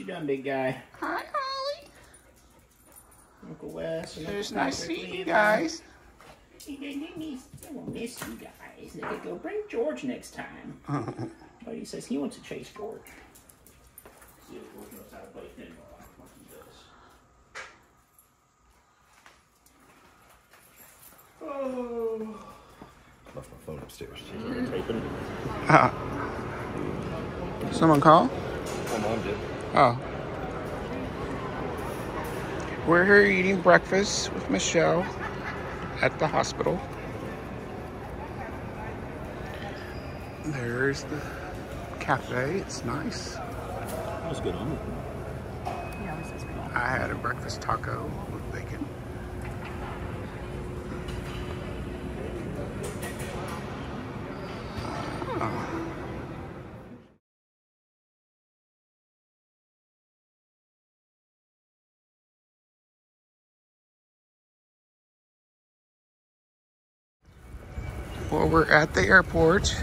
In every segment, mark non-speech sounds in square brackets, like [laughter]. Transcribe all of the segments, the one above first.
you done, big guy? Hi, Holly. Uncle Wes. And It's nice to see you guys. Miss, I will miss you guys. They could go bring George next time. but [laughs] oh, he says he wants to chase George. See if George knows how to play pinball like he does. Oh. Left my phone upstairs. Mm-hmm. Taping. [laughs] Someone call? My mom did. Oh. We're here eating breakfast with Michelle at the hospital. There's the cafe. It's nice. That was good on I had a breakfast taco with bacon. Well, we're at the airport.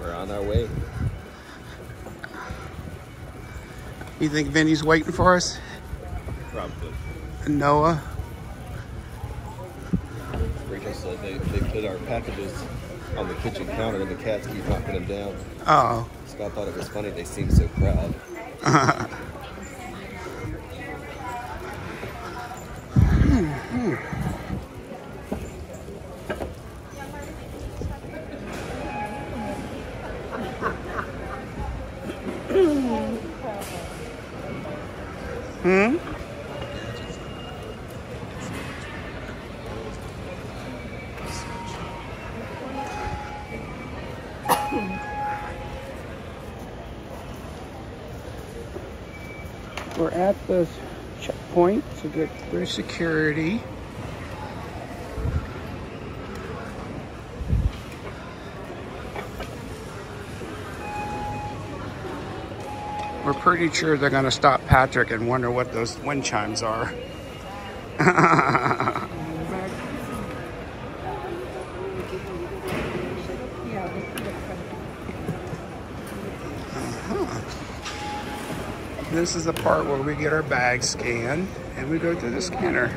We're on our way. You think Vinny's waiting for us? Probably. And Noah? Rachel said they, they put our packages on the kitchen counter and the cats keep knocking them down. Oh. Scott thought it was funny. They seemed so proud. [laughs] through security. We're pretty sure they're going to stop Patrick and wonder what those wind chimes are. [laughs] Uh-huh. This is the part where we get our bags scanned and we go through the scanner.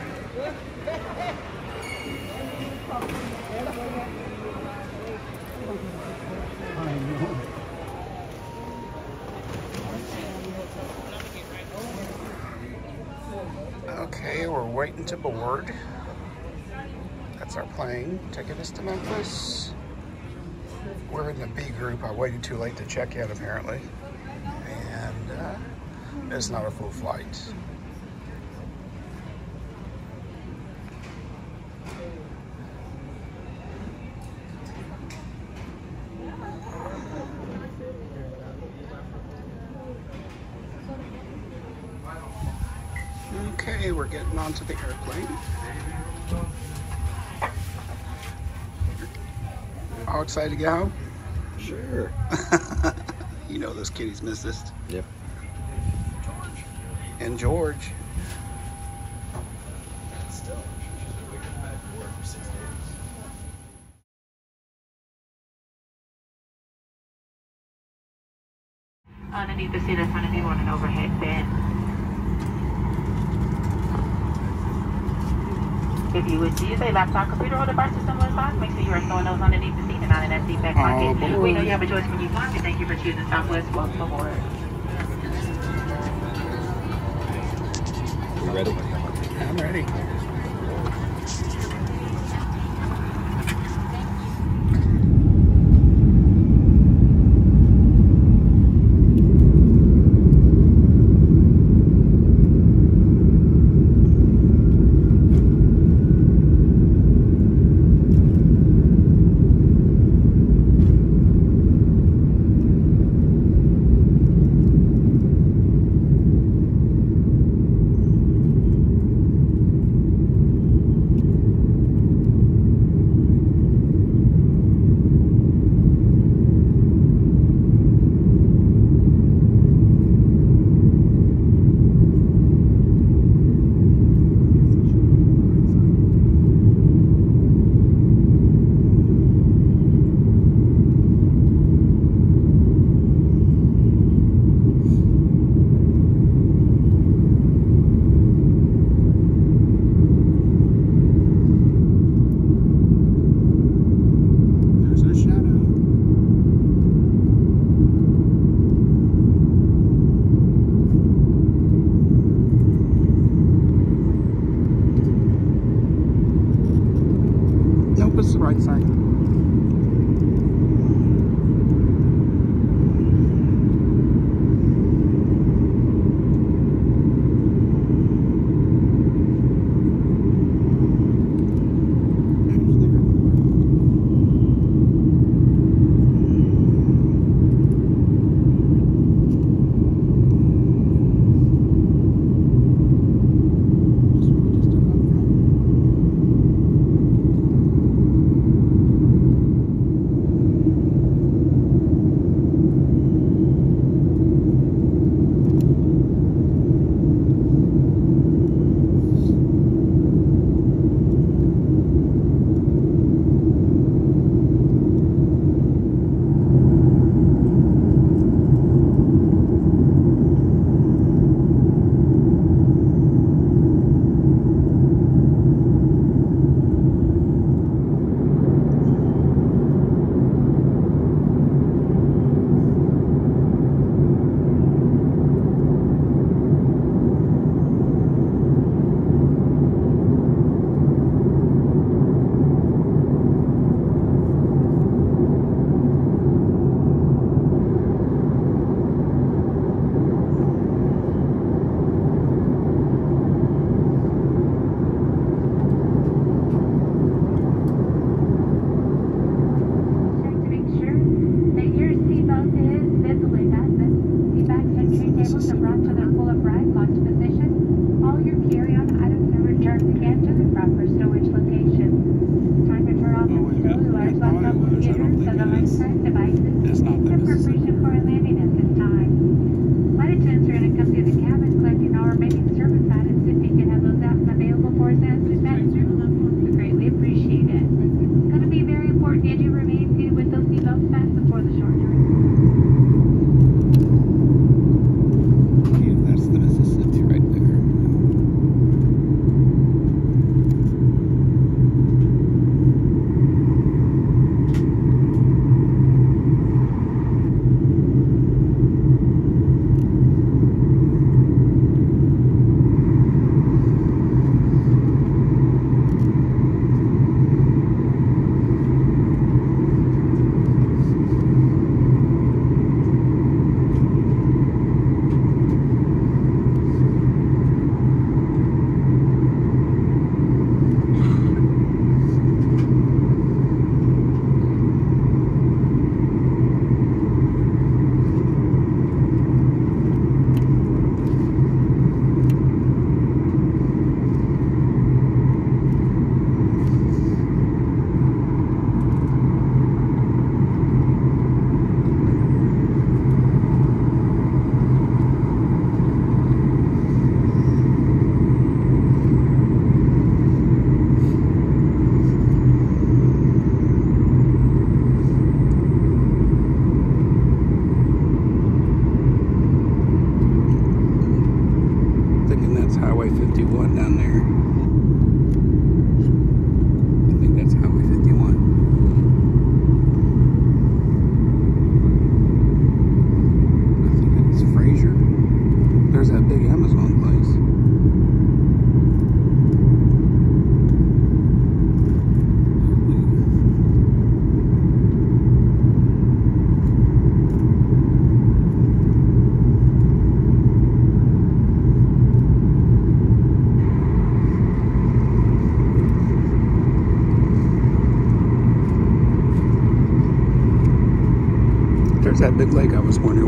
Okay, we're waiting to board. That's our plane taking us to Memphis. We're in the B group. I waited too late to check in apparently. And uh, it's not a full flight. Okay, we're getting onto the airplane. All excited to get home? Sure. [laughs] You know those kitties miss this. Yep. And George. Underneath the seat in front of you on an overhead bin. If you would use a laptop, computer, or device of similar size, make sure you are storing those underneath the seat and not in that seat back Oh, pocket. boy. We know you have a choice when you fly. We thank you for choosing Southwest. Welcome aboard. We ready? I'm ready.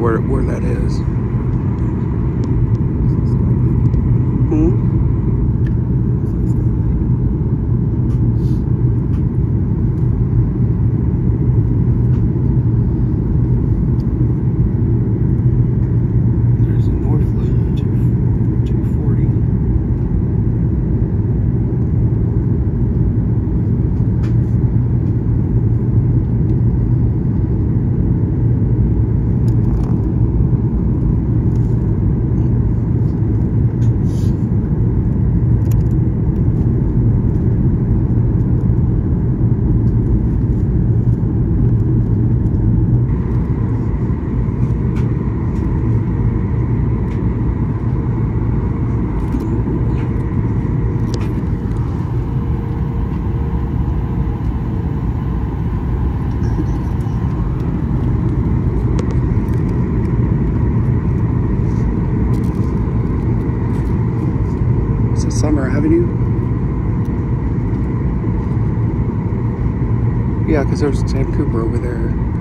Where where that is. Hmm? There's a North Loop two two forty. Yeah, because there's Sam Cooper over there.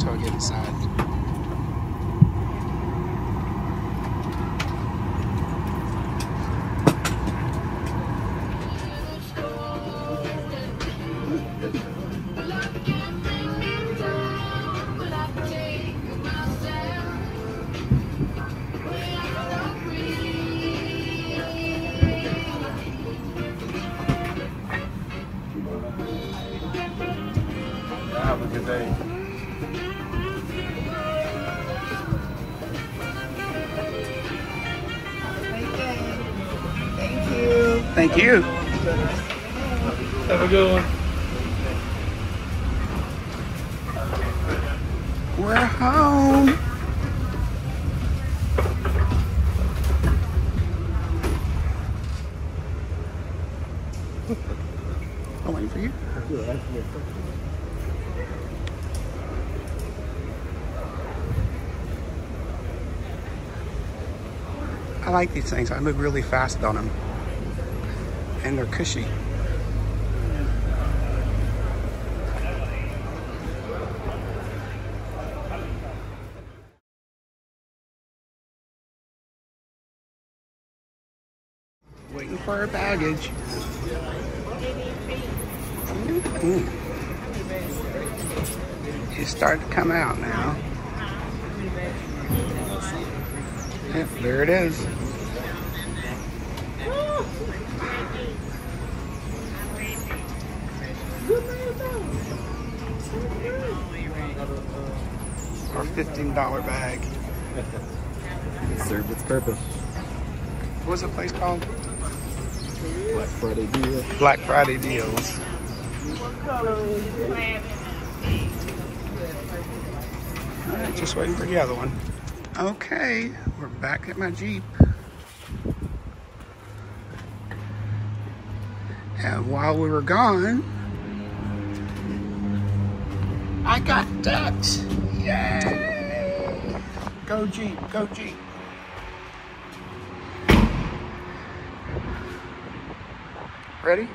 So wait till I get inside. Thank you. Have a good one. We're home. [laughs] I'm waiting for you. I like these things. I move really fast on them. And they're cushy. Waiting for our baggage. Mm. You start to come out now. Yep, there it is. Our $15 bag. It served its purpose. What was the place called? Black Friday deal. Black Friday deals. Right, just waiting for the other one. Okay, we're back at my Jeep. And while we were gone, I got ducks. Yay! Go Jeep, go Jeep. Ready?